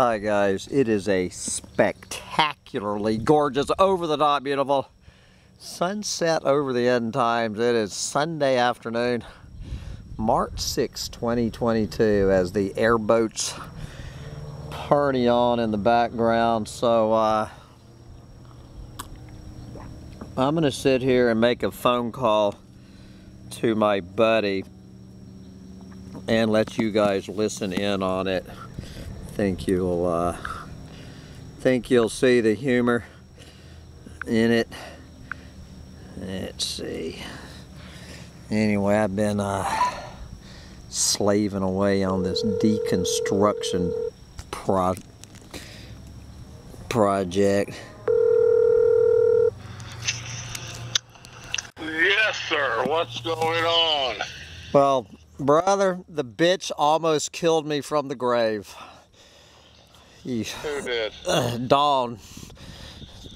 Hi guys, it is a spectacularly gorgeous, over the top beautiful sunset over the end times. It is Sunday afternoon, March 6, 2022 as the airboats party on in the background. So uh, I'm gonna sit here and make a phone call to my buddy and let you guys listen in on it think you'll uh, think you'll see the humor in it. Let's see. Anyway, I've been uh, slaving away on this deconstruction pro project. Yes, sir. What's going on? Well, brother, the bitch almost killed me from the grave. Who did? Dawn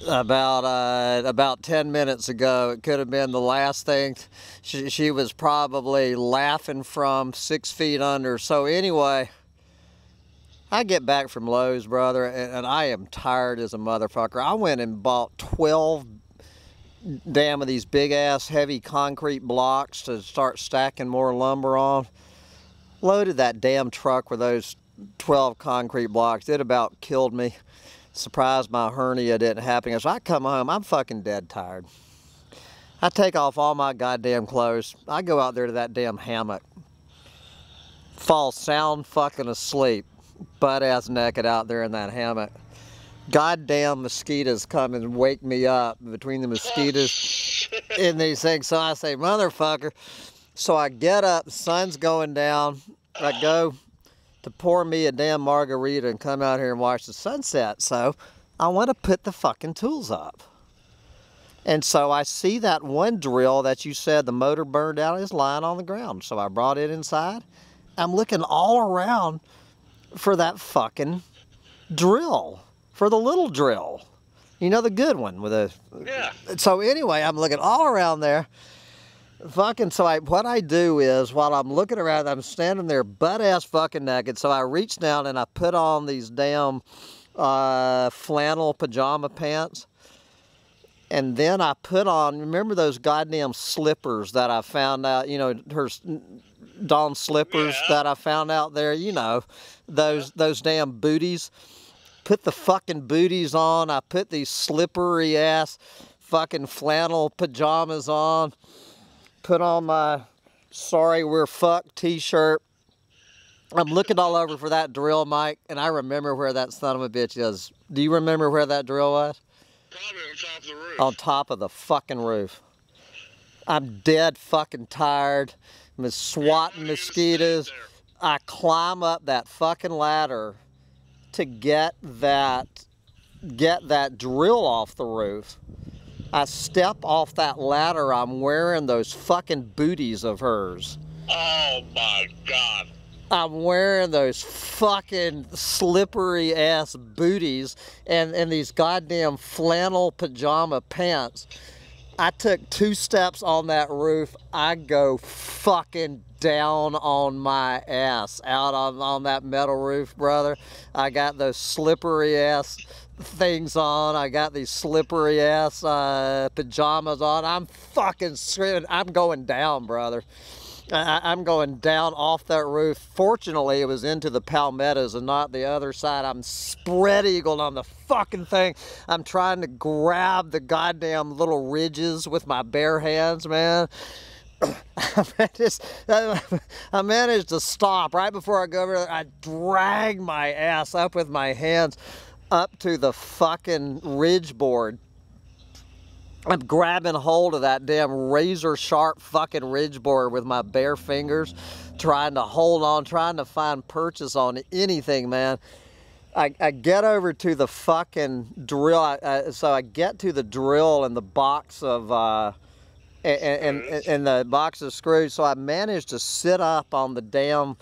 about uh, about 10 minutes ago. It could have been the last thing. She, she was probably laughing from six feet under. So anyway, I get back from Lowe's, brother, and, and I am tired as a motherfucker. I went and bought 12 damn of these big ass heavy concrete blocks to start stacking more lumber on. Loaded that damn truck with those 12 concrete blocks. It about killed me. Surprised my hernia didn't happen. So I come home, I'm fucking dead tired. I take off all my goddamn clothes. I go out there to that damn hammock. Fall sound fucking asleep. Butt ass naked out there in that hammock. Goddamn mosquitoes come and wake me up between the mosquitoes in these things. So I say, motherfucker. So I get up, sun's going down. I go to pour me a damn margarita and come out here and watch the sunset. So I want to put the fucking tools up. And so I see that one drill that you said the motor burned out is lying on the ground. So I brought it inside. I'm looking all around for that fucking drill, for the little drill. You know, the good one with a. Yeah. So anyway, I'm looking all around there fucking so I what I do is while I'm looking around, I'm standing there butt ass fucking naked. So I reach down and I put on these damn uh, flannel pajama pants. And then I put on, remember those goddamn slippers that I found out, you know, her Dawn slippers Yeah. that I found out there, you know, those those damn booties. Put the fucking booties on. I put these slippery ass fucking flannel pajamas on put on my sorry we're fucked t-shirt. I'm looking all over for that drill, Mike, and I remember where that son of a bitch is. Do you remember where that drill was? Probably on top of the roof. On top of the fucking roof. I'm dead fucking tired. I'm swatting Yeah, mosquitoes. I climb up that fucking ladder to get that get that drill off the roof. I step off that ladder, I'm wearing those fucking booties of hers. Oh my God. I'm wearing those fucking slippery ass booties and, and these goddamn flannel pajama pants. I took two steps on that roof. I go fucking down on my ass out on, on that metal roof, brother. I got those slippery ass things on. I got these slippery ass uh, pajamas on. I'm fucking screaming. I'm going down, brother. I, I'm going down off that roof. Fortunately, it was into the palmettos and not the other side. I'm spread eagled on the fucking thing. I'm trying to grab the goddamn little ridges with my bare hands, man. I managed, I managed to stop right before I go over there. I drag my ass up with my hands up to the fucking ridge board. I'm grabbing hold of that damn razor sharp fucking ridge board with my bare fingers, trying to hold on, trying to find purchase on anything, man. I, I get over to the fucking drill. I, I, so I get to the drill and the box of, uh, and, and, and the box of screws. So I managed to sit up on the damn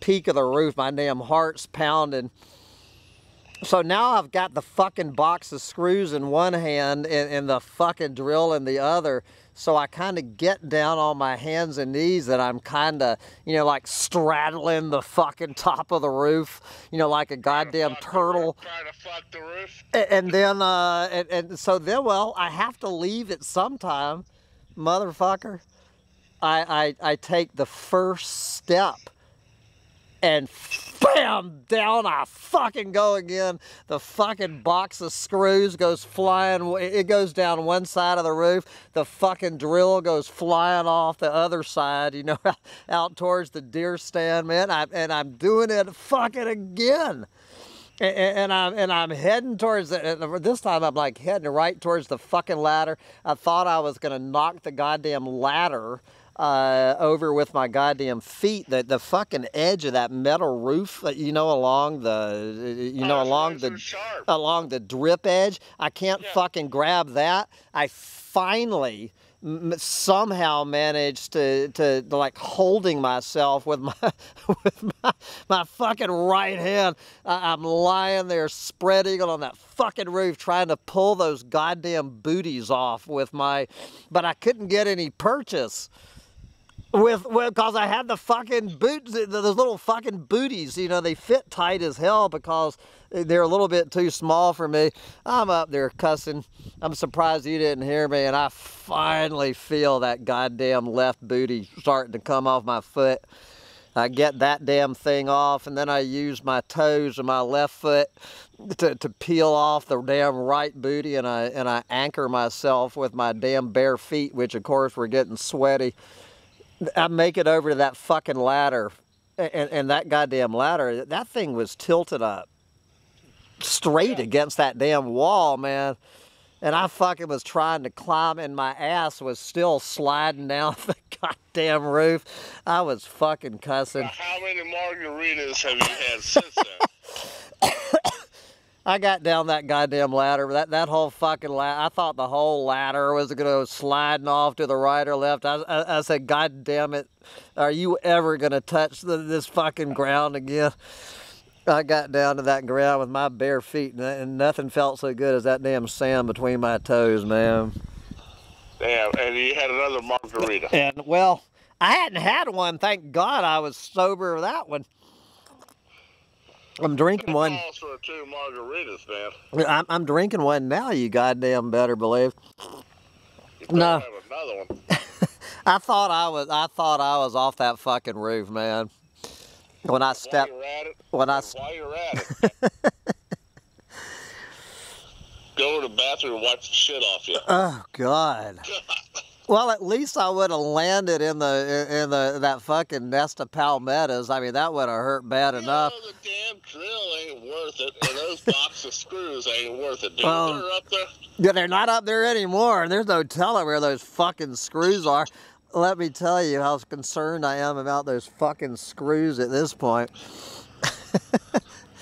peak of the roof. My damn heart's pounding. So now I've got the fucking box of screws in one hand and, and the fucking drill in the other. So I kind of get down on my hands and knees and I'm kind of, you know, like straddling the fucking top of the roof, you know, like a goddamn turtle. Trying to fuck the roof. A- And then, uh, and, and so then, well, I have to leave at some time, motherfucker. I, I, I take the first step and bam, down I fucking go again. The fucking box of screws goes flying. It goes down one side of the roof. The fucking drill goes flying off the other side, you know, out towards the deer stand, man. I, and I'm doing it fucking again. A- a- and I'm and I'm heading towards the, this time I'm like heading right towards the fucking ladder. I thought I was gonna knock the goddamn ladder uh, over with my goddamn feet. The the fucking edge of that metal roof, uh, you know, along the you know Oh, along the sharp. along the drip edge. I can't Yeah. fucking grab that. I finally m- somehow managed to, to, to like holding myself with my with my, my fucking right hand. I, I'm lying there spread eagle on that fucking roof trying to pull those goddamn booties off with my, but I couldn't get any purchase with because I had the fucking boots, those little fucking booties. You know, they fit tight as hell because they're a little bit too small for me. I'm up there cussing. I'm surprised you didn't hear me, and I finally feel that goddamn left booty starting to come off my foot. I get that damn thing off, and then I use my toes and my left foot to, to peel off the damn right booty, and I and I anchor myself with my damn bare feet, which of course were getting sweaty. I make it over to that fucking ladder, and, and that goddamn ladder, that thing was tilted up straight against that damn wall, man. And I fucking was trying to climb, and my ass was still sliding down the goddamn roof. I was fucking cussing. How many margaritas have you had since then? I got down that goddamn ladder. That that whole fucking ladder. I thought the whole ladder was gonna go sliding off to the right or left. I, I, I said, God damn it, are you ever gonna touch the, this fucking ground again? I got down to that ground with my bare feet, and, and nothing felt so good as that damn sand between my toes, man. Damn, and you had another margarita. And well, I hadn't had one. Thank God I was sober of that one. I'm drinking one. Calls for two margaritas, man. I'm, I'm drinking one now. You goddamn better believe. You better No. have another one. I thought I was. I thought I was off that fucking roof, man. When I While stepped, you're at it, when I while you're at it, go to the bathroom and wipe the shit off you. oh god. Well, at least I would have landed in the in the that fucking nest of palmettos. I mean, that would have hurt bad enough. You know, the damn drill ain't worth it, and those box of screws ain't worth it, dude. Well- They're up there. Yeah, they're not up there anymore, and there's no telling where those fucking screws are. Let me tell you how concerned I am about those fucking screws at this point.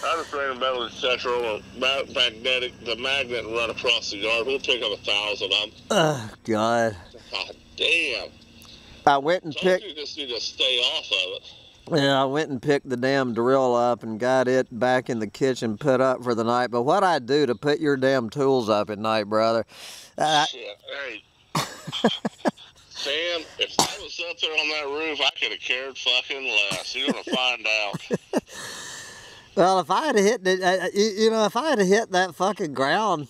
I just ran a metal ma- magnetic, the magnet run across the yard. We'll pick up a thousand of them. Oh god. God damn. I went and picked. you just need to stay off of it. Yeah, I went and picked the damn drill up and got it back in the kitchen put up for the night. But what I do to put your damn tools up at night, brother? Uh, Shit. Hey. Sam, if I was up there on that roof, I could have cared fucking less. You're gonna find out. well, if I had hit the, uh, you, know, if I had hit that fucking ground,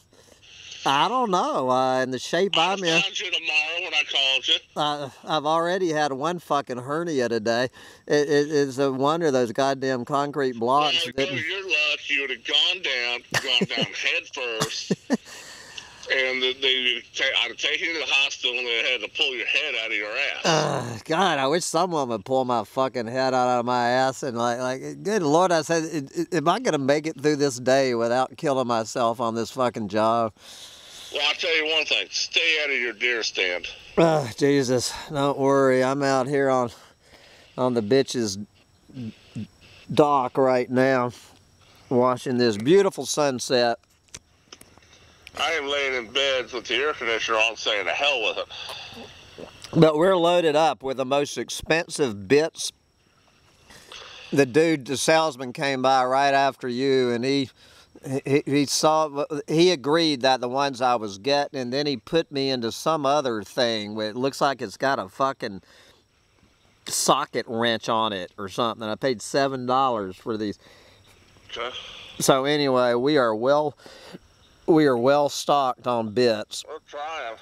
I don't know. Uh, in the shape I'll I'm in, you tomorrow when I called you. uh, I've already had one fucking hernia today. It, it, it's a wonder those goddamn concrete blocks Well, didn't. your luck. You would have gone down, gone down head first, and they, I'd take you to the hospital, and they had to pull your head out of your ass. Uh, God, I wish someone would pull my fucking head out of my ass and like, like, good Lord, I said, "I- I- am I gonna make it through this day without killing myself on this fucking job? well, I'll tell you one thing: stay out of your deer stand. Oh, Jesus, don't worry, I'm out here on, on the bitch's dock right now, watching this beautiful sunset. I am laying in beds with the air conditioner on, saying, "The hell with it." But we're loaded up with the most expensive bits the dude, the salesman came by right after you, and he he, he saw he agreed that the ones I was getting, and then he put me into some other thing. It looks like it's got a fucking socket wrench on it or something. I paid seven dollars for these. Okay. So anyway, we are well we are well stocked on bits. We'll try 'em.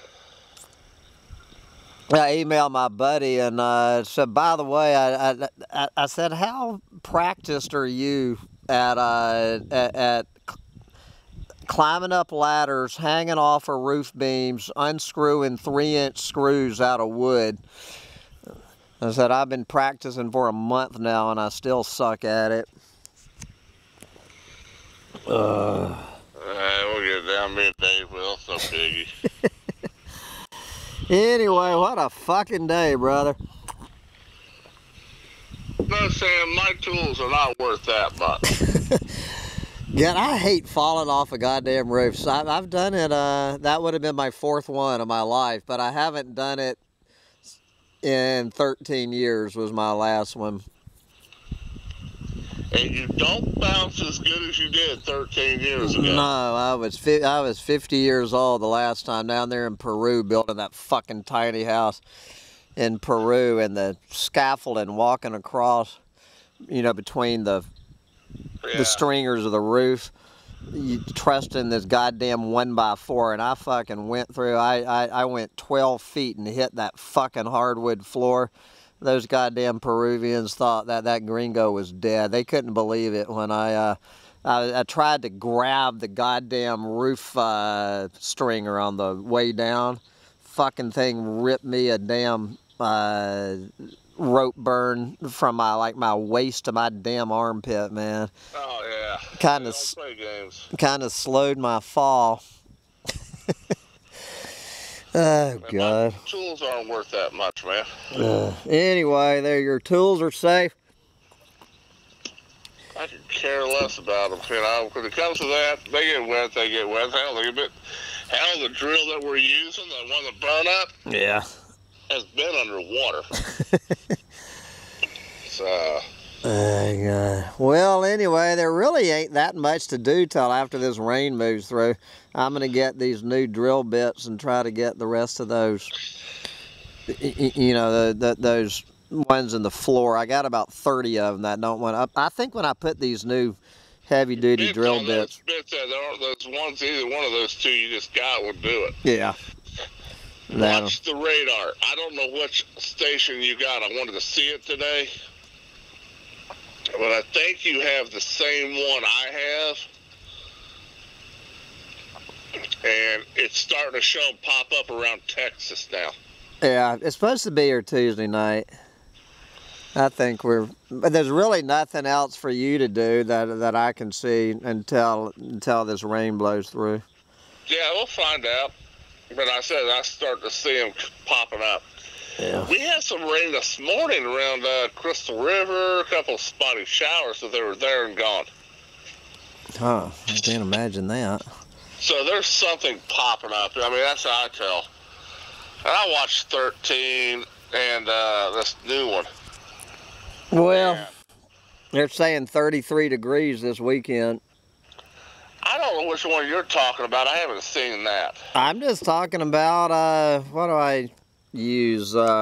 I emailed my buddy and uh, said, by the way, I, I, I, I said, how practiced are you at, uh, at, at climbing up ladders, hanging off of roof beams, unscrewing three inch screws out of wood? I said, I've been practicing for a month now and I still suck at it. Uh, we'll get down me and Dave will, so biggie. Anyway, what a fucking day, brother. no, Sam, my tools are not worth that much. Yeah, I hate falling off a goddamn roof. So I've, I've done it. Uh, that would have been my fourth one of my life, but I haven't done it in 13 years. Was my last one. And you don't bounce as good as you did 13 years ago. No, I was fi- I was 50 years old the last time down there in Peru, building that fucking tiny house in Peru, and the scaffolding walking across, you know, between the Yeah. the stringers of the roof. You trusting this goddamn one by four, and I fucking went through. I, I I went 12 feet and hit that fucking hardwood floor. Those goddamn Peruvians thought that that gringo was dead. They couldn't believe it when I uh, I, I tried to grab the goddamn roof uh, stringer on the way down. Fucking thing ripped me a damn uh, rope burn from my like my waist to my damn armpit, man. Oh, yeah. Kinda They s- don't play games. Kind of slowed my fall. Oh god. My tools aren't worth that much, man. Uh, anyway, there your tools are safe. I could care less about them. You know, when it comes to that, they get wet, they get wet. Hell, look a bit. Hell, the drill that we're using, the one that burned up, Yeah. has been underwater. so, Oh god. Well, anyway, there really ain't that much to do till after this rain moves through. I'm gonna get these new drill bits and try to get the rest of those. You know, the, the, those ones in the floor. I got about 30 of them that don't want. I, I think when I put these new heavy duty bits drill bits. Those bits that aren't those ones, either one of those two you just got would do it. Yeah. That'll- Watch the radar. I don't know which station you got. I wanted to see it today. But I think you have the same one I have. And it's starting to show 'em pop up around Texas now. Yeah, it's supposed to be here Tuesday night. I think we're, but there's really nothing else for you to do that that I can see until until this rain blows through. Yeah, we'll find out. But I said I start to see them popping up. Yeah. We had some rain this morning around uh, Crystal River, a couple of spotty showers, so they were there and gone. Huh? I can't imagine that. So there's something popping up. I mean, that's how I tell. And I watched 13 and uh, this new one. Well, Man, they're saying 33 degrees this weekend. I don't know which one you're talking about. I haven't seen that. I'm just talking about uh, what do I use? Uh,